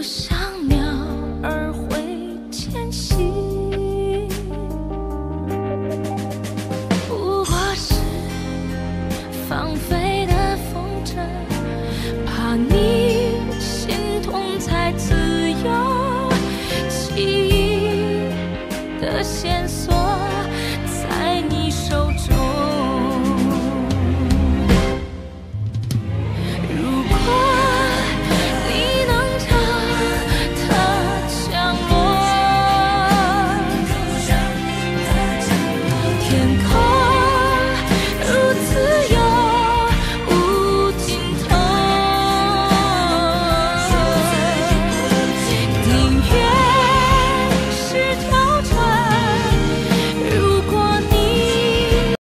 不像鸟儿会迁徙。不过是放飞的风筝怕你心痛才自由。记忆的线索。can